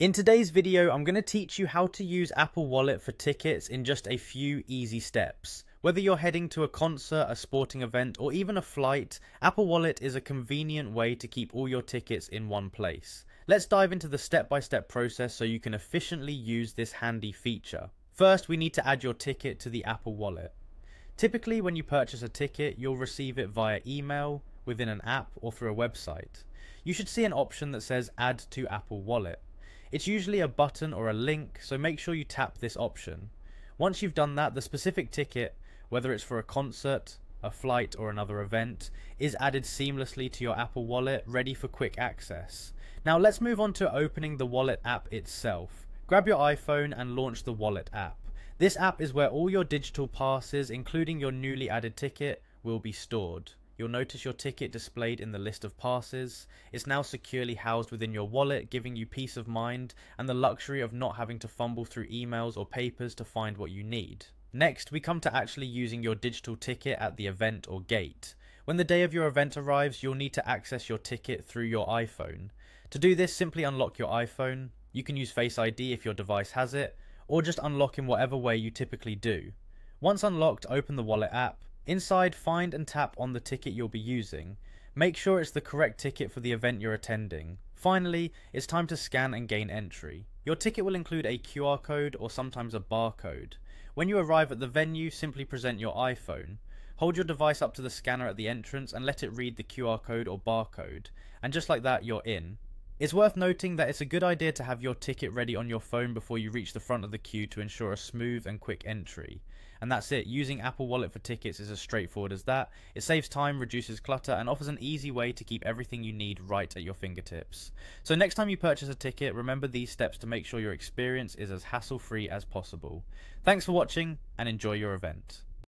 In today's video, I'm going to teach you how to use Apple Wallet for tickets in just a few easy steps. Whether you're heading to a concert, a sporting event, or even a flight, Apple Wallet is a convenient way to keep all your tickets in one place. Let's dive into the step-by-step -step process so you can efficiently use this handy feature. First, we need to add your ticket to the Apple Wallet. Typically, when you purchase a ticket, you'll receive it via email, within an app, or through a website. You should see an option that says Add to Apple Wallet. It's usually a button or a link, so make sure you tap this option. Once you've done that, the specific ticket, whether it's for a concert, a flight, or another event, is added seamlessly to your Apple Wallet, ready for quick access. Now let's move on to opening the Wallet app itself. Grab your iPhone and launch the Wallet app. This app is where all your digital passes, including your newly added ticket, will be stored. You'll notice your ticket displayed in the list of passes. It's now securely housed within your wallet, giving you peace of mind and the luxury of not having to fumble through emails or papers to find what you need. Next, we come to actually using your digital ticket at the event or gate. When the day of your event arrives, you'll need to access your ticket through your iPhone. To do this, simply unlock your iPhone. You can use Face ID if your device has it, or just unlock in whatever way you typically do. Once unlocked, open the wallet app. Inside, find and tap on the ticket you'll be using. Make sure it's the correct ticket for the event you're attending. Finally, it's time to scan and gain entry. Your ticket will include a QR code or sometimes a barcode. When you arrive at the venue, simply present your iPhone. Hold your device up to the scanner at the entrance and let it read the QR code or barcode. And just like that, you're in. It's worth noting that it's a good idea to have your ticket ready on your phone before you reach the front of the queue to ensure a smooth and quick entry. And that's it, using Apple Wallet for tickets is as straightforward as that. It saves time, reduces clutter, and offers an easy way to keep everything you need right at your fingertips. So next time you purchase a ticket, remember these steps to make sure your experience is as hassle-free as possible. Thanks for watching, and enjoy your event.